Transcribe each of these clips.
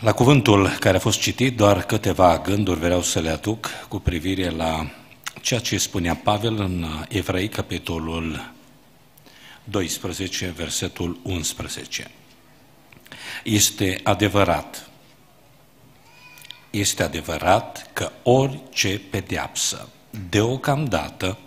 La cuvântul care a fost citit, doar câteva gânduri vreau să le aduc cu privire la ceea ce spunea Pavel în Evrei, capitolul 12, versetul 11. Este adevărat, este adevărat că orice pedeapsă deocamdată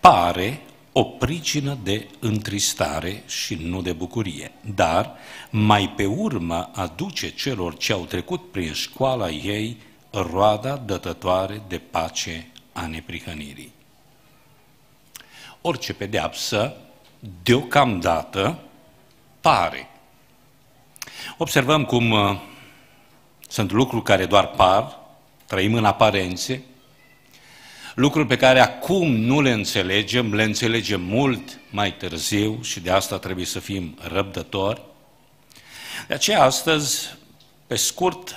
pare o pricină de întristare și nu de bucurie, dar mai pe urmă aduce celor ce au trecut prin școala ei roada dătătoare de pace a neprihănirii. Orice pedeapsă, deocamdată, pare. Observăm cum uh, sunt lucruri care doar par, trăim în aparențe, lucruri pe care acum nu le înțelegem, le înțelegem mult mai târziu și de asta trebuie să fim răbdători. De aceea astăzi, pe scurt,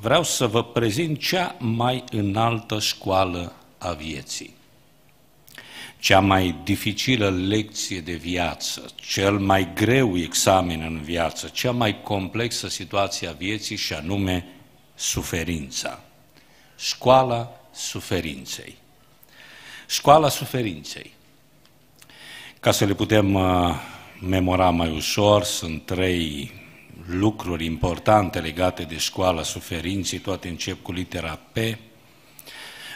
vreau să vă prezint cea mai înaltă școală a vieții. Cea mai dificilă lecție de viață, cel mai greu examen în viață, cea mai complexă situație a vieții și anume suferința. Școala suferinței. Școala suferinței. Ca să le putem uh, memora mai ușor, sunt trei lucruri importante legate de școala suferinței, toate încep cu litera P.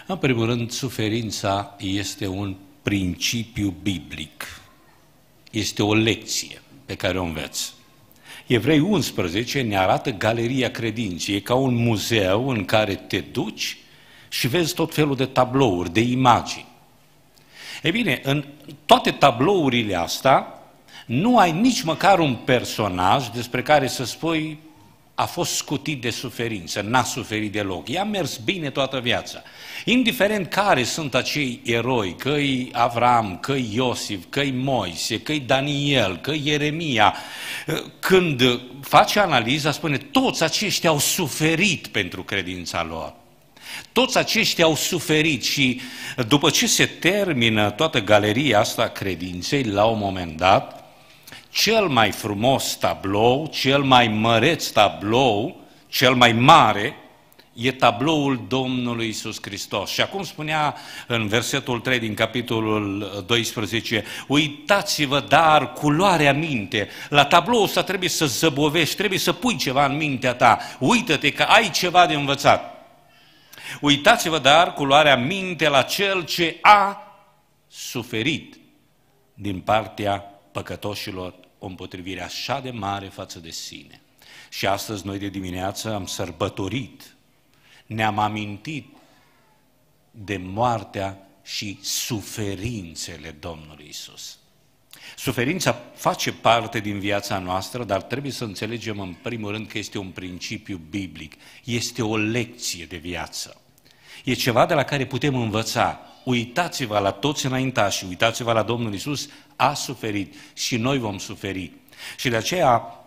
În primul rând, suferința este un principiu biblic. Este o lecție pe care o înveți. Evrei 11 ne arată galeria credinței, e ca un muzeu în care te duci și vezi tot felul de tablouri, de imagini. E bine, în toate tablourile astea, nu ai nici măcar un personaj despre care să spui a fost scutit de suferință, n-a suferit deloc. I-a mers bine toată viața. Indiferent care sunt acei eroi, că-i Avram, că-i Iosif, că-i Moise, că-i Daniel, că-i Ieremia, când face analiza, spune, toți aceștia au suferit pentru credința lor. Toți aceștia au suferit și după ce se termină toată galeria asta credinței, la un moment dat, cel mai frumos tablou, cel mai măreț tablou, cel mai mare, e tabloul Domnului Isus Hristos. Și acum spunea în versetul 3 din capitolul 12, uitați-vă, dar culoarea minte, la tabloul ăsta trebuie să zăbovești, trebuie să pui ceva în mintea ta, uită-te că ai ceva de învățat. Uitați-vă, dar, culoarea minte la cel ce a suferit din partea păcătoșilor o împotrivire așa de mare față de sine. Și astăzi noi de dimineață am sărbătorit, ne-am amintit de moartea și suferințele Domnului Isus. Suferința face parte din viața noastră, dar trebuie să înțelegem în primul rând că este un principiu biblic, este o lecție de viață. E ceva de la care putem învăța. Uitați-vă la toți înaintași, uitați-vă la Domnul Isus, a suferit și noi vom suferi. Și de aceea,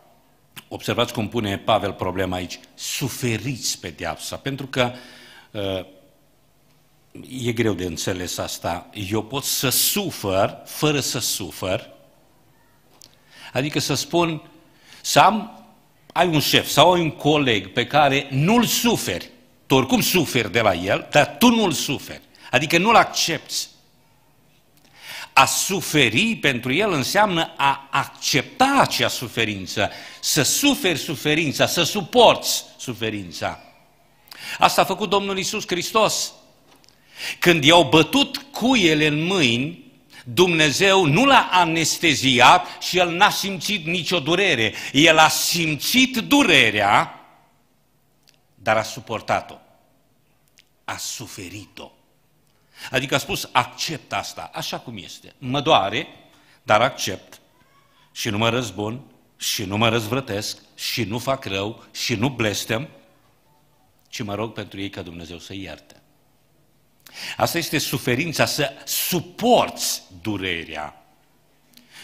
observați cum pune Pavel problema aici, suferiți pedeapsa, pentru că uh, e greu de înțeles asta. Eu pot să sufăr fără să sufăr, adică să spun, să am, ai un șef sau ai un coleg pe care nu-l suferi, tu oricum suferi de la el, dar tu nu-l suferi, adică nu-l accepti. A suferi pentru el înseamnă a accepta acea suferință, să suferi suferința, să suporți suferința. Asta a făcut Domnul Isus Hristos. Când i-au bătut cuiele în mâini, Dumnezeu nu l-a anesteziat și el n-a simțit nicio durere. El a simțit durerea, dar a suportat-o. A suferit-o. Adică a spus, accept asta, așa cum este. Mă doare, dar accept. Și nu mă răzbun, și nu mă răzvrătesc, și nu fac rău, și nu blestem, ci mă rog pentru ei ca Dumnezeu să ierte. Asta este suferința, să suporți durerea.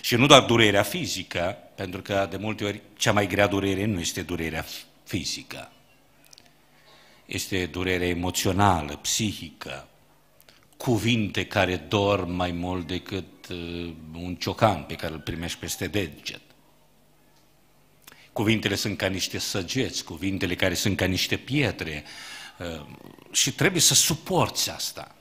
Și nu doar durerea fizică, pentru că de multe ori cea mai grea durere nu este durerea fizică. Este durerea emoțională, psihică, cuvinte care dor mai mult decât uh, un ciocan pe care îl primești peste deget. Cuvintele sunt ca niște săgeți, cuvintele care sunt ca niște pietre uh, și trebuie să suporți asta.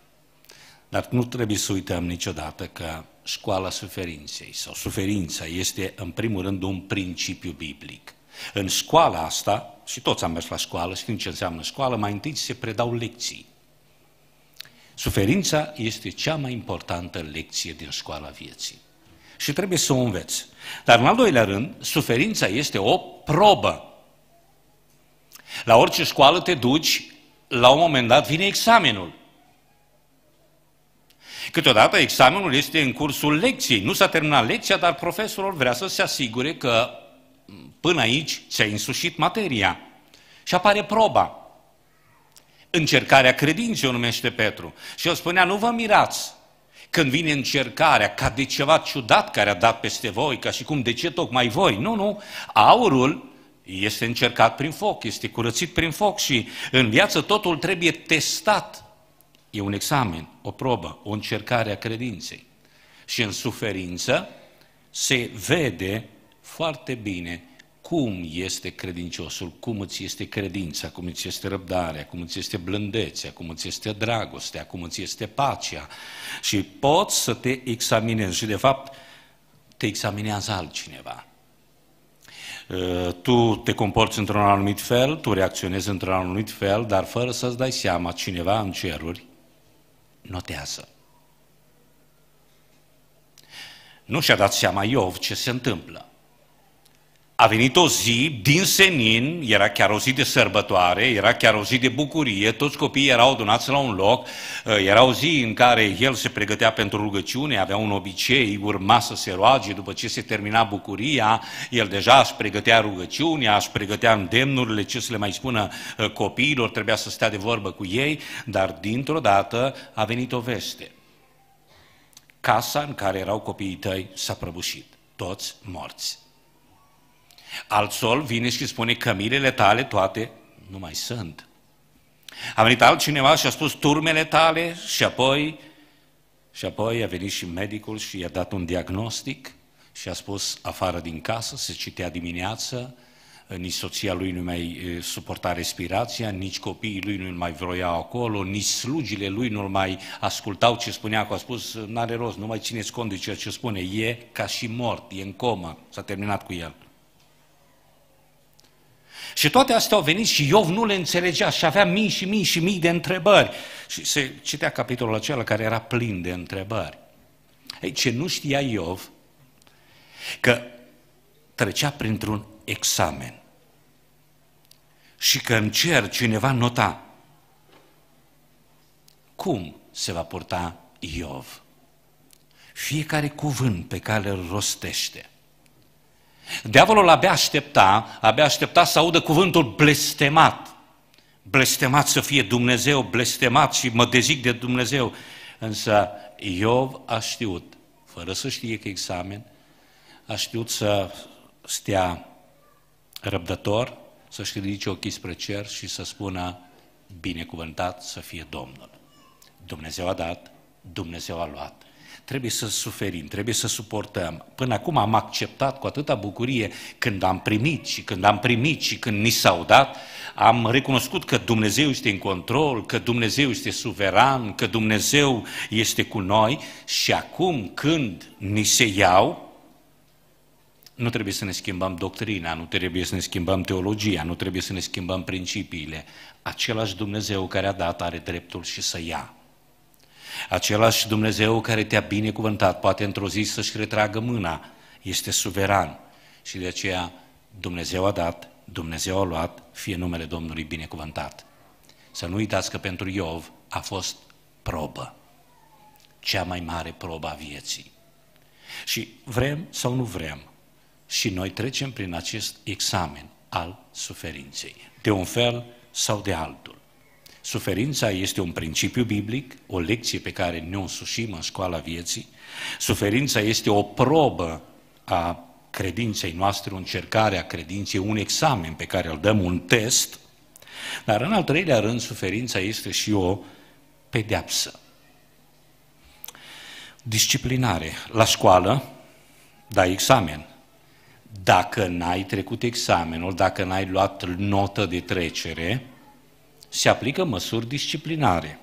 Dar nu trebuie să uităm niciodată că școala suferinței sau suferința este în primul rând un principiu biblic. În școala asta, și toți am mers la școală, știm ce înseamnă școală, mai întâi se predau lecții. Suferința este cea mai importantă lecție din școala vieții. Și trebuie să o înveți. Dar în al doilea rând, suferința este o probă. La orice școală te duci, la un moment dat vine examenul. Câteodată examenul este în cursul lecției. Nu s-a terminat lecția, dar profesorul vrea să se asigure că până aici ți-a însușit materia. Și apare proba. Încercarea credinței o numește Petru. Și el spunea, nu vă mirați când vine încercarea ca de ceva ciudat care a dat peste voi, ca și cum de ce tocmai voi. Nu, nu, aurul este încercat prin foc, este curățit prin foc și în viață totul trebuie testat. E un examen, o probă, o încercare a credinței. Și în suferință se vede foarte bine cum este credinciosul, cum îți este credința, cum îți este răbdarea, cum îți este blândețea, cum îți este dragostea, cum îți este pacea. Și poți să te examinezi și de fapt te examinează altcineva. Uh, tu te comporți într-un anumit fel, tu reacționezi într-un anumit fel, dar fără să-ți dai seama, cineva în ceruri notează. Nu și-a dat seama Iov ce se întâmplă. A venit o zi din senin, era chiar o zi de sărbătoare, era chiar o zi de bucurie, toți copiii erau adunați la un loc, uh, era o zi în care el se pregătea pentru rugăciune, avea un obicei, urma să se roage după ce se termina bucuria, el deja își pregătea rugăciunea, își pregătea îndemnurile, ce să le mai spună uh, copiilor, trebuia să stea de vorbă cu ei, dar dintr-o dată a venit o veste. Casa în care erau copiii tăi s-a prăbușit, toți morți. Alt sol vine și spune că milele tale toate nu mai sunt. A venit altcineva și a spus turmele tale și apoi, și apoi a venit și medicul și i-a dat un diagnostic și a spus afară din casă, se citea dimineață, nici soția lui nu mai suporta respirația, nici copiii lui nu mai vroiau acolo, nici slugile lui nu mai ascultau ce spunea, că a spus, n-are rost, nu mai țineți cont de ceea ce spune, e ca și mort, e în comă, s-a terminat cu el. Și toate astea au venit și Iov nu le înțelegea și avea mii și mii și mii de întrebări. Și se citea capitolul acela care era plin de întrebări. Ei, ce nu știa Iov, că trecea printr-un examen și că în cer cineva nota cum se va purta Iov. Fiecare cuvânt pe care îl rostește Diavolul abia aștepta, abia aștepta să audă cuvântul blestemat. Blestemat să fie Dumnezeu, blestemat și mă dezic de Dumnezeu. Însă Iov a știut, fără să știe că examen, a știut să stea răbdător, să-și ridice ochii spre cer și să spună binecuvântat să fie Domnul. Dumnezeu a dat, Dumnezeu a luat trebuie să suferim, trebuie să suportăm. Până acum am acceptat cu atâta bucurie când am primit și când am primit și când ni s-au dat, am recunoscut că Dumnezeu este în control, că Dumnezeu este suveran, că Dumnezeu este cu noi și acum când ni se iau, nu trebuie să ne schimbăm doctrina, nu trebuie să ne schimbăm teologia, nu trebuie să ne schimbăm principiile. Același Dumnezeu care a dat are dreptul și să ia. Același Dumnezeu care te-a binecuvântat poate într-o zi să-și retragă mâna, este suveran și de aceea Dumnezeu a dat, Dumnezeu a luat, fie numele Domnului binecuvântat. Să nu uitați că pentru Iov a fost probă, cea mai mare probă a vieții. Și vrem sau nu vrem, și noi trecem prin acest examen al suferinței, de un fel sau de altul. Suferința este un principiu biblic, o lecție pe care ne-o însușim în școala vieții. Suferința este o probă a credinței noastre, o încercare a credinței, un examen pe care îl dăm, un test. Dar în al treilea rând, suferința este și o pedeapsă. Disciplinare. La școală, da examen, dacă n-ai trecut examenul, dacă n-ai luat notă de trecere, se aplică măsuri disciplinare.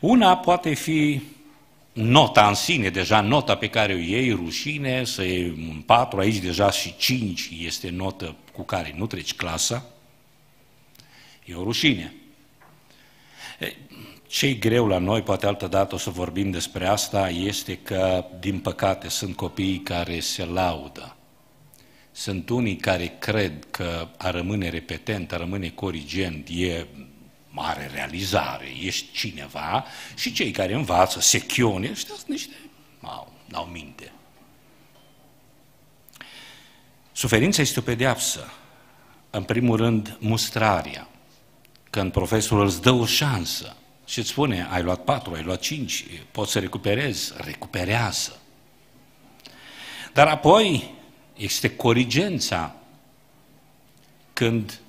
Una poate fi nota în sine, deja nota pe care o iei, rușine, să iei un 4, aici deja și 5 este notă cu care nu treci clasa, e o rușine. Ce-i greu la noi, poate altă dată o să vorbim despre asta, este că, din păcate, sunt copiii care se laudă. Sunt unii care cred că a rămâne repetent, a rămâne corigent, e mare realizare, ești cineva și cei care învață sechione, ăștia sunt niște, au, n-au minte. Suferința este o pedeapsă. În primul rând, mustrarea. Când profesorul îți dă o șansă și îți spune, ai luat patru, ai luat cinci, poți să recuperezi, recuperează. Dar apoi este corigența când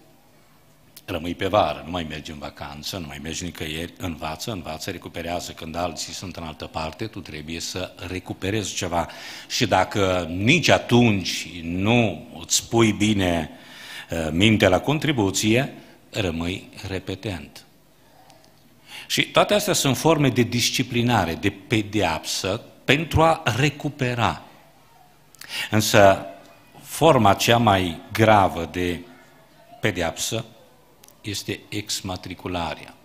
rămâi pe vară, nu mai mergi în vacanță, nu mai mergi nicăieri, învață, învață, recuperează. Când alții sunt în altă parte, tu trebuie să recuperezi ceva. Și dacă nici atunci nu îți pui bine uh, mintea la contribuție, rămâi repetent. Și toate astea sunt forme de disciplinare, de pedeapsă, pentru a recupera. Însă, forma cea mai gravă de pedeapsă este exmatricularea.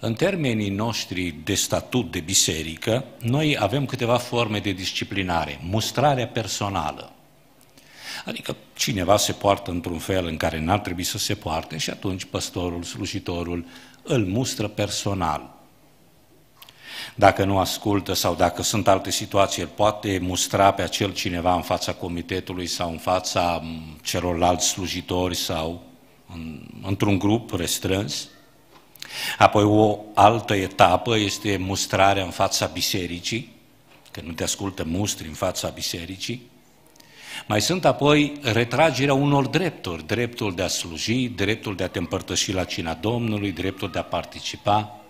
În termenii noștri de statut de biserică, noi avem câteva forme de disciplinare. Mustrarea personală. Adică cineva se poartă într-un fel în care n-ar trebui să se poarte și atunci păstorul, slujitorul îl mustră personal. Dacă nu ascultă sau dacă sunt alte situații, el poate mustra pe acel cineva în fața comitetului sau în fața celorlalți slujitori sau în, într-un grup restrâns. Apoi o altă etapă este mustrarea în fața bisericii, că nu te ascultă mustri în fața bisericii. Mai sunt apoi retragerea unor drepturi, dreptul de a sluji, dreptul de a te împărtăși la cina Domnului, dreptul de a participa.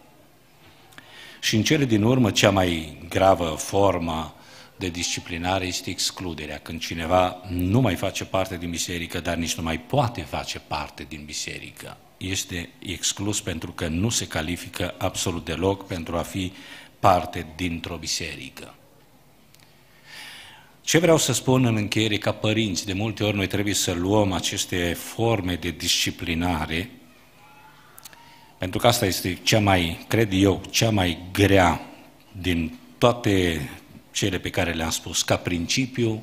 Și în cele din urmă, cea mai gravă formă de disciplinare este excluderea, când cineva nu mai face parte din biserică, dar nici nu mai poate face parte din biserică. Este exclus pentru că nu se califică absolut deloc pentru a fi parte dintr-o biserică. Ce vreau să spun în încheiere ca părinți, de multe ori noi trebuie să luăm aceste forme de disciplinare, pentru că asta este cea mai, cred eu, cea mai grea din toate cele pe care le-am spus, ca principiu,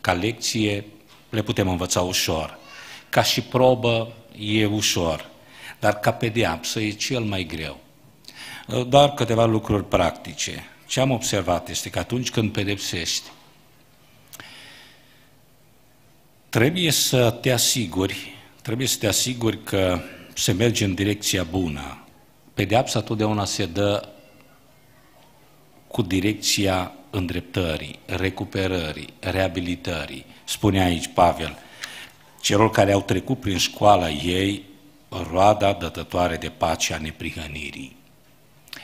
ca lecție, le putem învăța ușor. Ca și probă, e ușor. Dar ca pedeapsă e cel mai greu. Doar câteva lucruri practice. Ce am observat este că atunci când pedepsești, trebuie să te asiguri, trebuie să te asiguri că se merge în direcția bună. Pedeapsa totdeauna se dă cu direcția îndreptării, recuperării, reabilitării. Spune aici Pavel, celor care au trecut prin școala ei, roada dătătoare de pace a neprihănirii.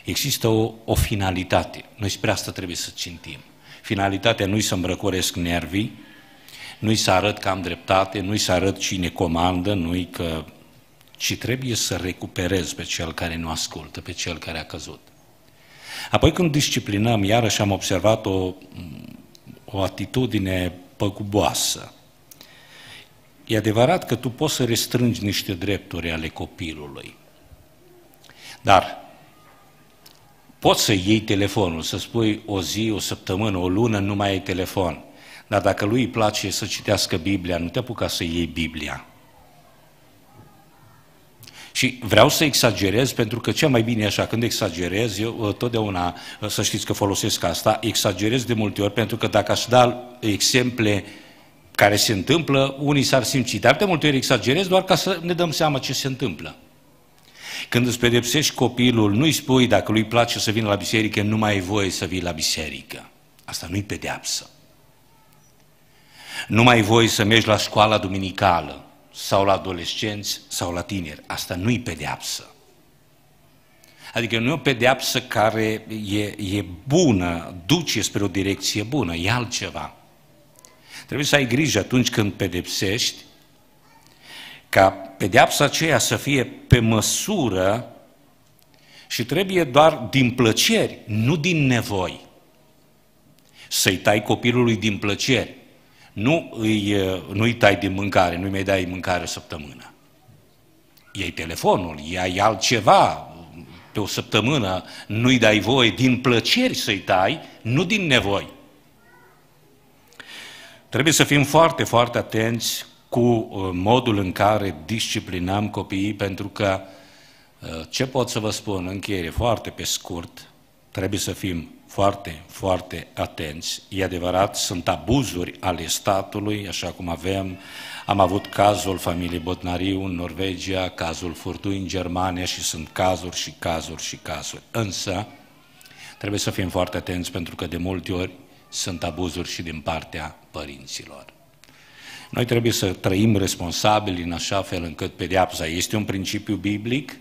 Există o, o finalitate. Noi spre asta trebuie să cintim. Finalitatea nu-i să îmbrăcoresc nervii, nu-i să arăt că am dreptate, nu-i să arăt cine comandă, nu-i că... ci trebuie să recuperez pe cel care nu ascultă, pe cel care a căzut. Apoi când disciplinăm, iarăși am observat o, o atitudine păguboasă. E adevărat că tu poți să restrângi niște drepturi ale copilului, dar poți să iei telefonul, să spui o zi, o săptămână, o lună, nu mai ai telefon. Dar dacă lui îi place să citească Biblia, nu te apuca să iei Biblia. Și vreau să exagerez, pentru că cel mai bine e așa, când exagerez, eu uh, totdeauna, uh, să știți că folosesc asta, exagerez de multe ori, pentru că dacă aș da exemple care se întâmplă, unii s-ar simți, dar de multe ori exagerez doar ca să ne dăm seama ce se întâmplă. Când îți pedepsești copilul, nu-i spui dacă lui place să vină la biserică, nu mai ai voie să vii la biserică. Asta nu-i pedeapsă. Nu mai ai voie să mergi la școala duminicală sau la adolescenți sau la tineri. Asta nu-i pedeapsă. Adică nu e o pedeapsă care e, e bună, duce spre o direcție bună, e altceva. Trebuie să ai grijă atunci când pedepsești, ca pedeapsa aceea să fie pe măsură și trebuie doar din plăceri, nu din nevoi. Să-i tai copilului din plăceri. Nu îi, nu-i tai din mâncare, nu-i mai dai mâncare o săptămână. Iei telefonul, iei altceva, pe o săptămână nu-i dai voie din plăceri să-i tai, nu din nevoi. Trebuie să fim foarte, foarte atenți cu uh, modul în care disciplinăm copiii, pentru că uh, ce pot să vă spun, încheiere, foarte pe scurt, trebuie să fim foarte, foarte atenți. E adevărat, sunt abuzuri ale statului, așa cum avem, am avut cazul familiei Botnariu în Norvegia, cazul Furtui în Germania și sunt cazuri și cazuri și cazuri. Însă, trebuie să fim foarte atenți pentru că de multe ori sunt abuzuri și din partea părinților. Noi trebuie să trăim responsabili în așa fel încât pedeapsa este un principiu biblic,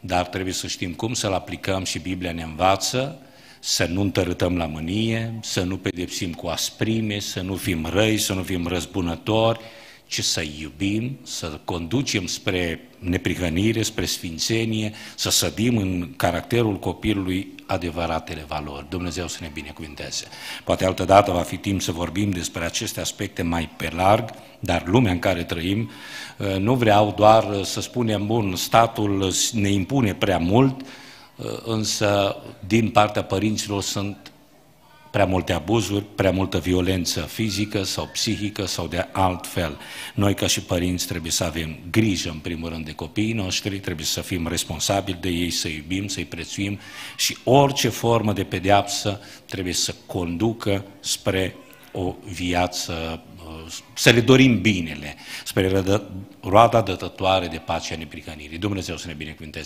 dar trebuie să știm cum să-l aplicăm și Biblia ne învață, să nu întărâtăm la mânie, să nu pedepsim cu asprime, să nu fim răi, să nu fim răzbunători, ci să iubim, să conducem spre neprihănire, spre sfințenie, să sădim în caracterul copilului adevăratele valori. Dumnezeu să ne binecuvinteze. Poate altă dată va fi timp să vorbim despre aceste aspecte mai pe larg, dar lumea în care trăim, uh, nu vreau doar să spunem, bun, statul ne impune prea mult, uh, însă din partea părinților sunt prea multe abuzuri, prea multă violență fizică sau psihică sau de alt fel. Noi ca și părinți trebuie să avem grijă în primul rând de copiii noștri, trebuie să fim responsabili de ei, să iubim, să-i prețuim și orice formă de pedeapsă trebuie să conducă spre o viață, să le dorim binele, spre roada dătătoare de pacea neprihănirii. Dumnezeu să ne binecuvânteze.